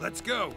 Let's go.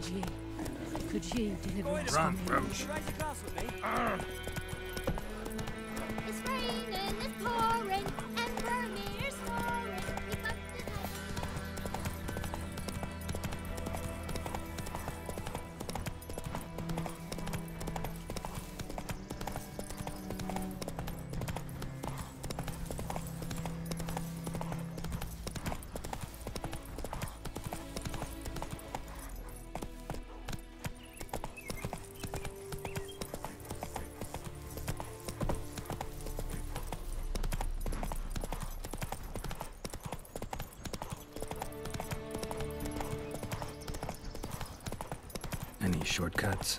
Benji, could you deliver us Run, from Roach. Any shortcuts?